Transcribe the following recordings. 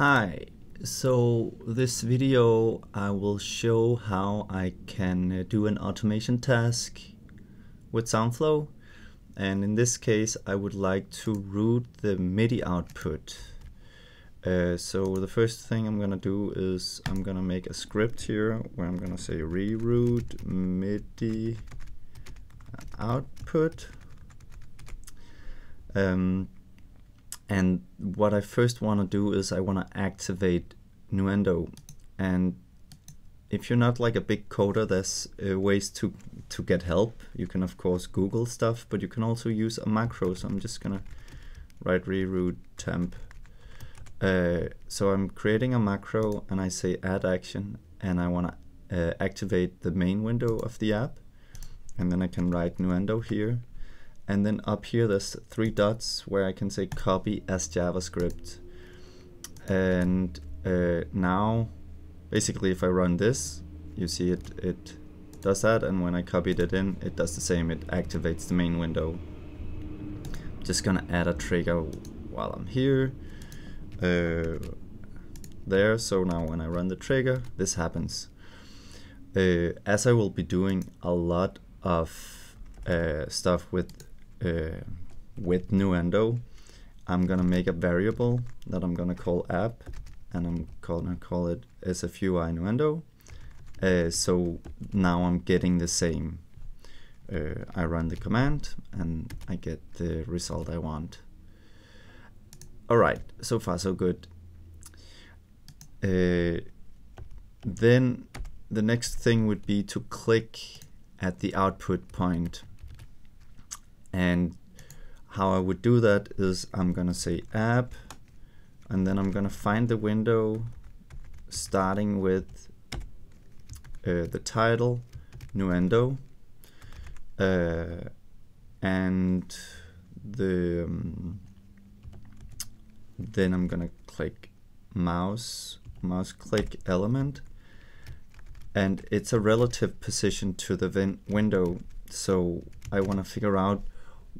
Hi, so this video I will show how I can do an automation task with SoundFlow. And in this case I would like to route the MIDI output. Uh, so the first thing I'm gonna do is I'm gonna make a script here where I'm gonna say reroute MIDI output. Um, and what I first want to do is I want to activate Nuendo. And if you're not like a big coder, there's uh, ways to, to get help. You can of course Google stuff, but you can also use a macro. So I'm just gonna write reroute temp. Uh, so I'm creating a macro and I say add action and I want to uh, activate the main window of the app. And then I can write Nuendo here and then up here there's three dots where I can say copy as JavaScript. And uh, now basically if I run this you see it it does that. And when I copied it in it does the same. It activates the main window. Just gonna add a trigger while I'm here. Uh, there. So now when I run the trigger this happens. Uh, as I will be doing a lot of uh, stuff with uh, with Nuendo, I'm gonna make a variable that I'm gonna call app, and I'm gonna call it SFUI Nuendo. Uh, so now I'm getting the same. Uh, I run the command and I get the result I want. Alright, so far so good. Uh, then the next thing would be to click at the output point and how I would do that is I'm gonna say app and then I'm gonna find the window starting with uh, the title Nuendo uh, and the um, then I'm gonna click mouse mouse click element and it's a relative position to the window. So I want to figure out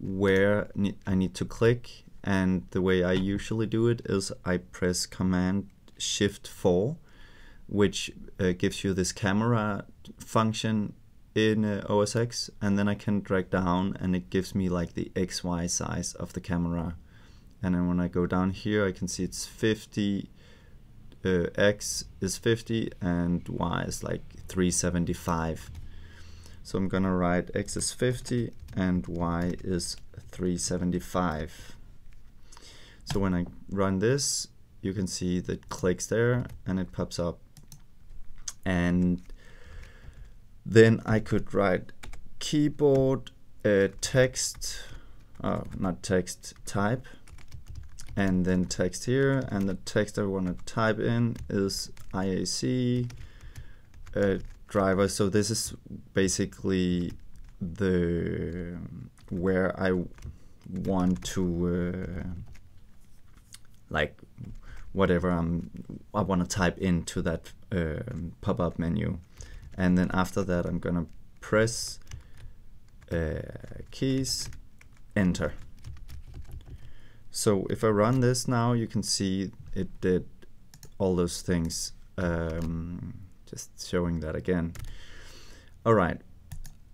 where I need to click and the way I usually do it is I press command shift 4 which uh, gives you this camera function in uh, OS X and then I can drag down and it gives me like the XY size of the camera. And then when I go down here I can see it's 50 uh, X is 50 and Y is like 375 so I'm gonna write x is 50 and y is 375. So when I run this, you can see that clicks there and it pops up. And then I could write keyboard uh, text, oh, not text, type, and then text here. And the text I want to type in is IAC uh, driver. So this is basically the where I want to uh, like whatever I'm I want to type into that uh, pop-up menu. And then after that I'm gonna press uh, keys enter. So if I run this now you can see it did all those things. Um, just showing that again. All right.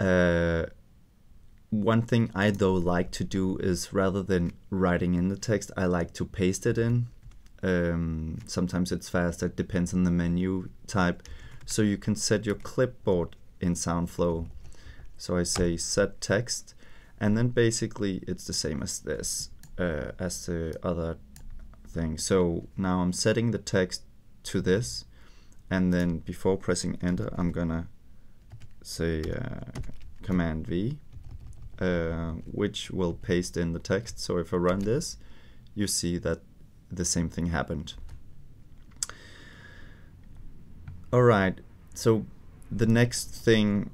Uh, one thing I though like to do is rather than writing in the text, I like to paste it in. Um, sometimes it's faster, it depends on the menu type. So you can set your clipboard in SoundFlow. So I say set text, and then basically it's the same as this, uh, as the other thing. So now I'm setting the text to this, and then before pressing enter I'm gonna say uh, command V uh, which will paste in the text. So if I run this you see that the same thing happened. Alright so the next thing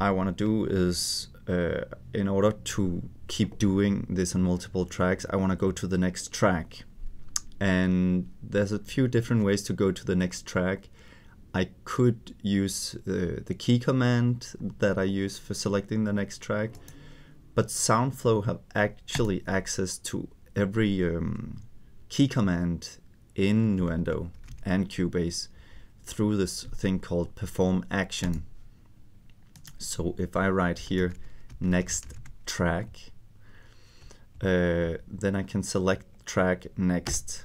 I want to do is uh, in order to keep doing this on multiple tracks I want to go to the next track. And there's a few different ways to go to the next track. I could use uh, the key command that I use for selecting the next track, but SoundFlow have actually access to every um, key command in Nuendo and Cubase through this thing called perform action. So if I write here next track, uh, then I can select track next.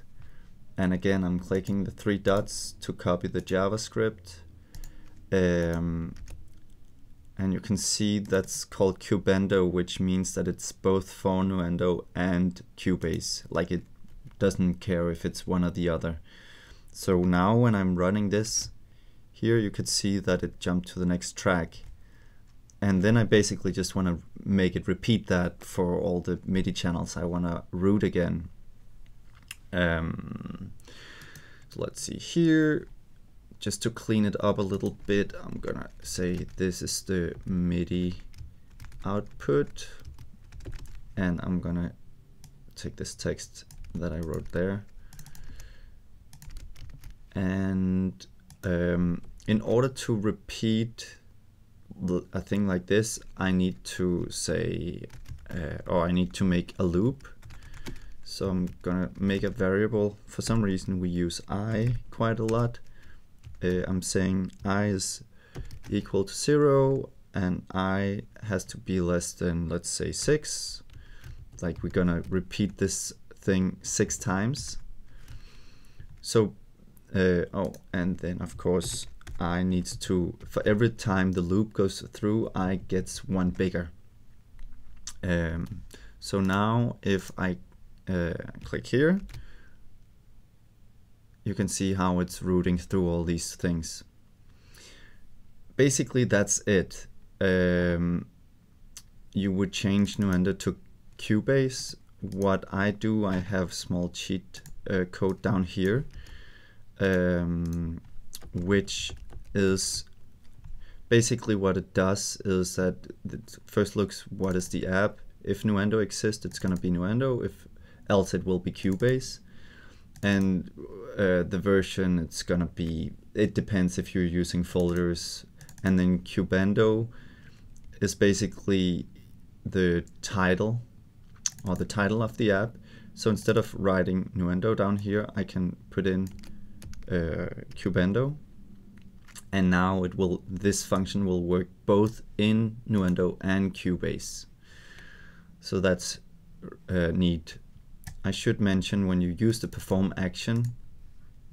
And again, I'm clicking the three dots to copy the JavaScript. Um, and you can see that's called Cubendo, which means that it's both for Nuendo and Cubase. Like it doesn't care if it's one or the other. So now when I'm running this, here you could see that it jumped to the next track. And then I basically just want to make it repeat that for all the MIDI channels I want to route again. Um, so let's see here. Just to clean it up a little bit, I'm gonna say this is the MIDI output. And I'm gonna take this text that I wrote there. And um, in order to repeat a thing like this I need to say uh, or I need to make a loop so I'm gonna make a variable. For some reason we use i quite a lot. Uh, I'm saying i is equal to 0 and i has to be less than let's say 6 like we're gonna repeat this thing six times. So uh, oh and then of course i needs to for every time the loop goes through i gets one bigger. Um, so now if I uh, click here you can see how it's routing through all these things. Basically, that's it. Um, you would change Nuendo to Cubase. What I do, I have small cheat uh, code down here, um, which is basically what it does is that it first looks what is the app. If Nuendo exists, it's going to be Nuendo. If else, it will be Cubase. And uh, the version it's gonna be it depends if you're using folders and then Cubendo is basically the title or the title of the app. So instead of writing Nuendo down here I can put in uh, Cubendo and now it will this function will work both in Nuendo and Cubase. So that's uh, neat I should mention when you use the perform action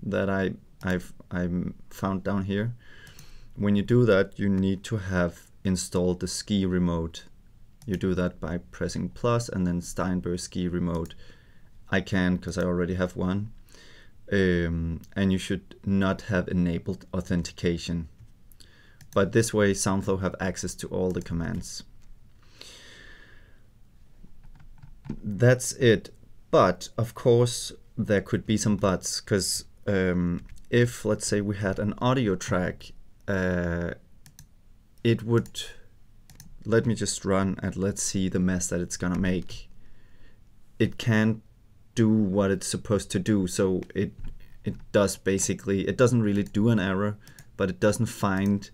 that I I've I found down here. When you do that, you need to have installed the SKI remote. You do that by pressing plus and then Steinberg SKI remote. I can because I already have one. Um, and you should not have enabled authentication. But this way Soundflow have access to all the commands. That's it. But of course, there could be some buts because um, if, let's say, we had an audio track, uh, it would. Let me just run and let's see the mess that it's gonna make. It can't do what it's supposed to do, so it it does basically it doesn't really do an error, but it doesn't find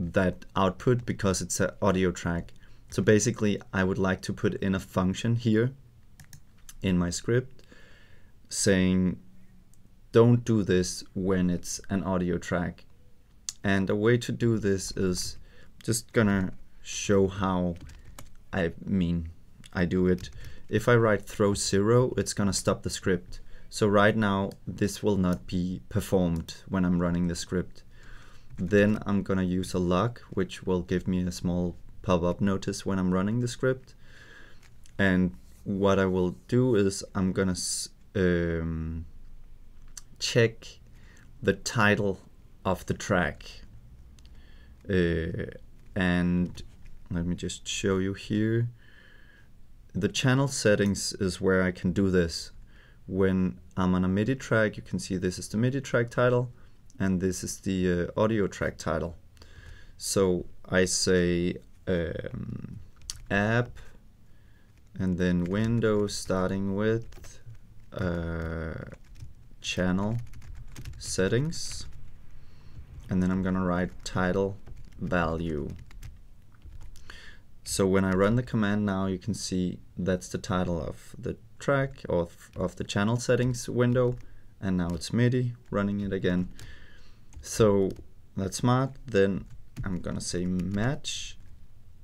that output because it's an audio track. So basically, I would like to put in a function here in my script saying don't do this when it's an audio track. And a way to do this is just gonna show how I mean I do it. If I write throw zero, it's gonna stop the script. So right now, this will not be performed when I'm running the script. Then I'm gonna use a log, which will give me a small pop-up notice when I'm running the script. And what I will do is I'm gonna um, check the title of the track. Uh, and let me just show you here. The channel settings is where I can do this. When I'm on a MIDI track you can see this is the MIDI track title and this is the uh, audio track title. So I say um, app and then window starting with uh, channel settings and then I'm gonna write title value so when I run the command now you can see that's the title of the track or of the channel settings window and now it's MIDI, running it again. So that's smart. Then I'm gonna say match.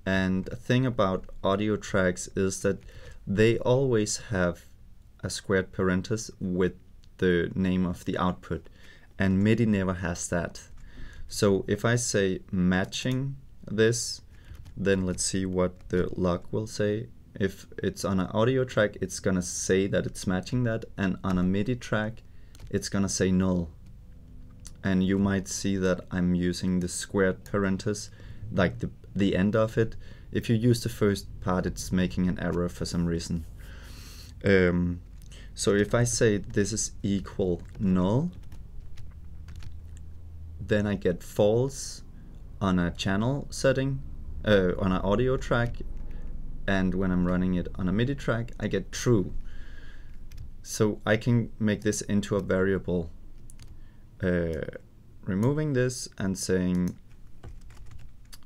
And a thing about audio tracks is that they always have a squared parenthesis with the name of the output and MIDI never has that. So if I say matching this, then let's see what the log will say. If it's on an audio track, it's gonna say that it's matching that, and on a MIDI track, it's gonna say null. And you might see that I'm using the squared parenthesis, like the, the end of it. If you use the first part, it's making an error for some reason. Um, so if I say this is equal null, then I get false on a channel setting, uh, on an audio track, and when I'm running it on a MIDI track, I get true. So I can make this into a variable, uh, removing this and saying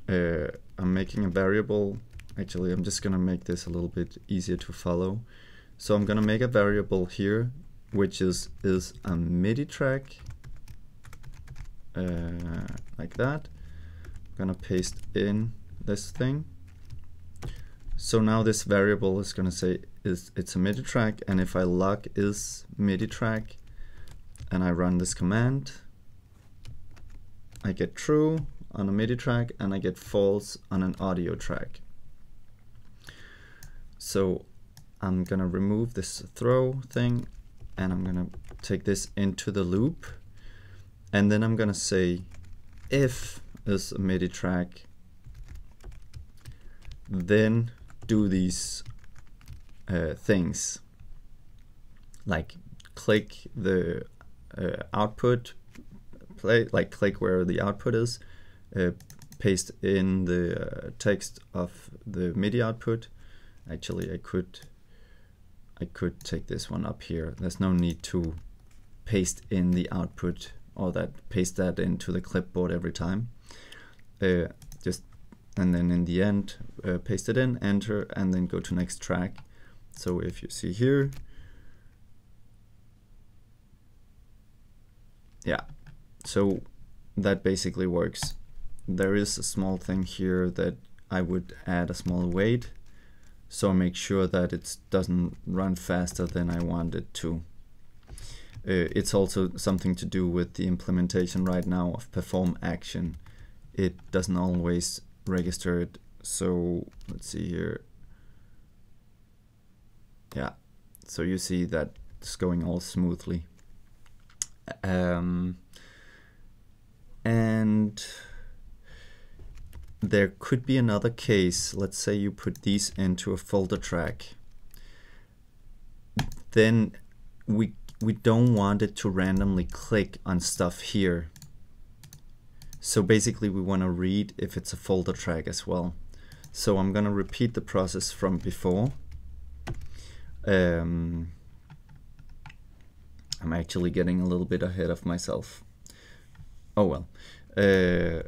uh, I'm making a variable. Actually, I'm just gonna make this a little bit easier to follow. So I'm gonna make a variable here, which is is a MIDI track uh, like that. I'm gonna paste in this thing. So now this variable is gonna say is it's a MIDI track and if I log is MIDI track and I run this command, I get true on a MIDI track and I get false on an audio track. So I'm gonna remove this throw thing and I'm gonna take this into the loop and then I'm gonna say if is a MIDI track then do these uh, things like click the uh, output play like click where the output is uh, paste in the uh, text of the MIDI output actually I could I could take this one up here there's no need to paste in the output or that paste that into the clipboard every time. Uh, just and then in the end uh, paste it in, enter, and then go to next track. So if you see here, yeah, so that basically works. There is a small thing here that I would add a small wait so make sure that it doesn't run faster than I want it to. Uh, it's also something to do with the implementation right now of perform action. It doesn't always register it. So let's see here. Yeah, so you see that it's going all smoothly. Um, and there could be another case. Let's say you put these into a folder track. Then we we don't want it to randomly click on stuff here. So basically we want to read if it's a folder track as well. So I'm going to repeat the process from before. Um, I'm actually getting a little bit ahead of myself. Oh well. Uh,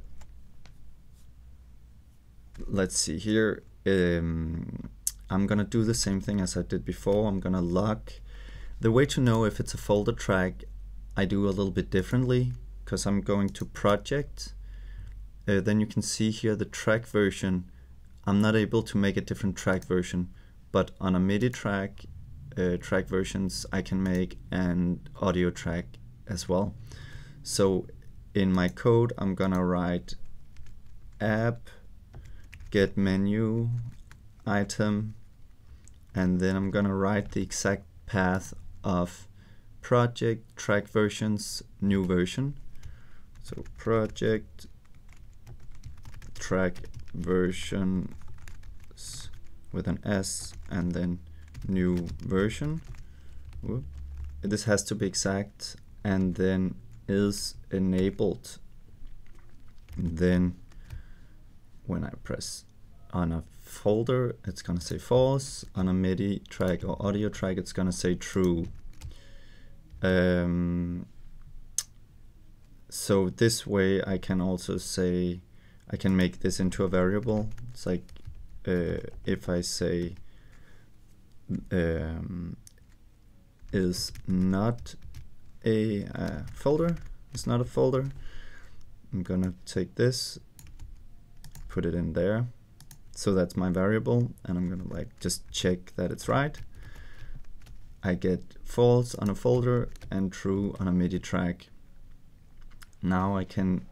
let's see here. Um, I'm gonna do the same thing as I did before. I'm gonna log the way to know if it's a folder track I do a little bit differently because I'm going to project uh, then you can see here the track version I'm not able to make a different track version but on a MIDI track uh, track versions I can make an audio track as well so in my code I'm gonna write app get menu item and then I'm gonna write the exact path of project track versions new version. So project track versions with an S and then new version. Whoop. this has to be exact and then is enabled. Then when I press on a folder it's gonna say false on a MIDI track or audio track it's gonna say true um, so this way I can also say I can make this into a variable it's like uh, if I say um, is not a uh, folder. It's not a folder. I'm gonna take this, put it in there. So that's my variable, and I'm gonna like just check that it's right. I get false on a folder and true on a MIDI track. Now I can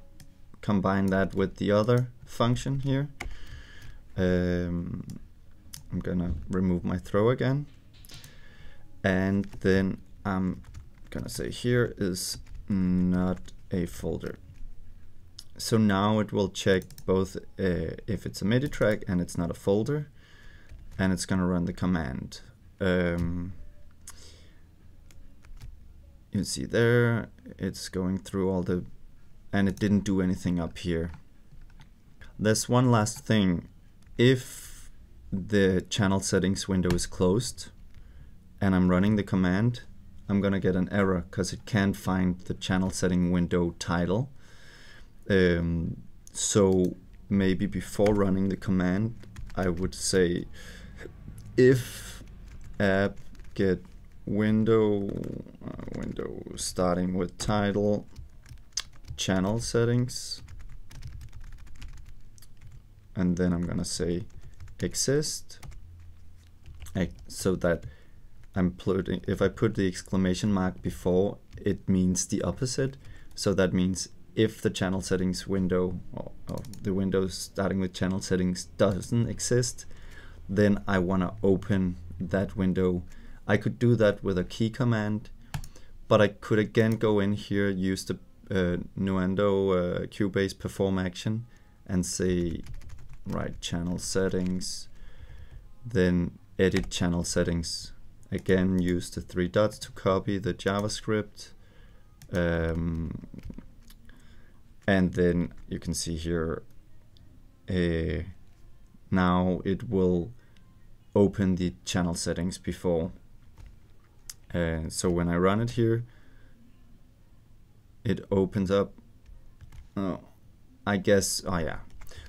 combine that with the other function here. Um, I'm gonna remove my throw again. And then I'm gonna say here is not a folder. So now it will check both uh, if it's a MIDI track and it's not a folder, and it's gonna run the command. Um, you see there, it's going through all the, and it didn't do anything up here. There's one last thing. If the channel settings window is closed and I'm running the command, I'm gonna get an error because it can't find the channel setting window title. Um, so maybe before running the command, I would say if app get window uh, window starting with title channel settings and then I'm gonna say exist so that I'm putting if I put the exclamation mark before it means the opposite. So that means if the channel settings window or, or the window starting with channel settings doesn't exist then I want to open that window I could do that with a key command, but I could again go in here, use the uh, Nuendo uh, Cubase perform action and say, right, channel settings, then edit channel settings. Again, use the three dots to copy the JavaScript. Um, and then you can see here, uh, now it will open the channel settings before and so when I run it here, it opens up. Oh, I guess, oh yeah.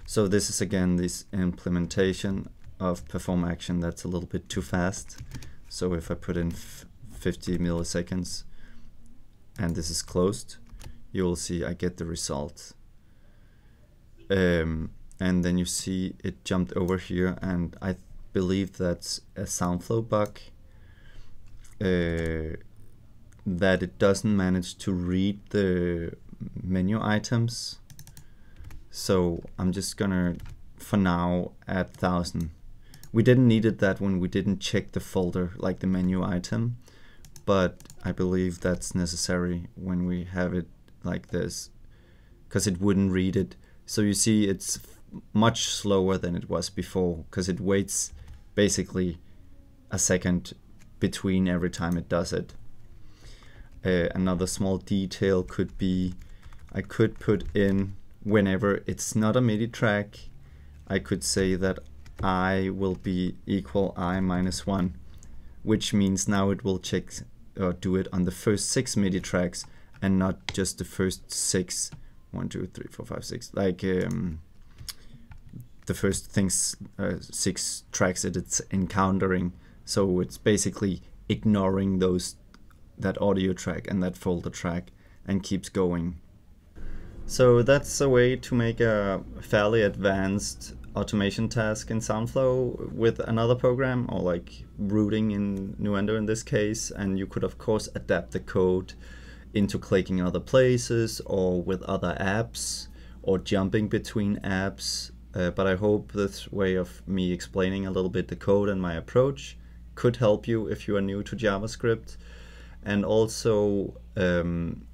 So this is again this implementation of perform action that's a little bit too fast. So if I put in 50 milliseconds and this is closed, you will see I get the result. Um, and then you see it jumped over here and I believe that's a SoundFlow bug uh, that it doesn't manage to read the menu items. So I'm just gonna, for now, add 1000. We didn't need it that when we didn't check the folder, like the menu item, but I believe that's necessary when we have it like this, because it wouldn't read it. So you see it's much slower than it was before, because it waits basically a second between every time it does it. Uh, another small detail could be I could put in whenever it's not a MIDI track, I could say that i will be equal i minus 1, which means now it will check or do it on the first six MIDI tracks and not just the first six, one, two, three, four, five, six, like um, the first things, uh, six tracks that it's encountering so it's basically ignoring those that audio track and that folder track and keeps going. So that's a way to make a fairly advanced automation task in SoundFlow with another program or like routing in Nuendo in this case. And you could of course adapt the code into clicking other places or with other apps or jumping between apps. Uh, but I hope this way of me explaining a little bit the code and my approach could help you if you are new to JavaScript. And also, um,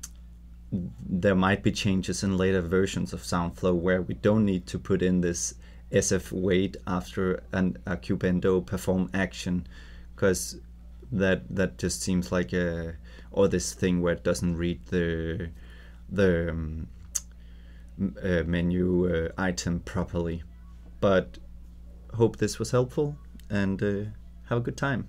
there might be changes in later versions of SoundFlow where we don't need to put in this SF wait after an, a Cubendo perform action because that that just seems like a or this thing where it doesn't read the the um, uh, menu uh, item properly. But hope this was helpful and. Uh, have a good time.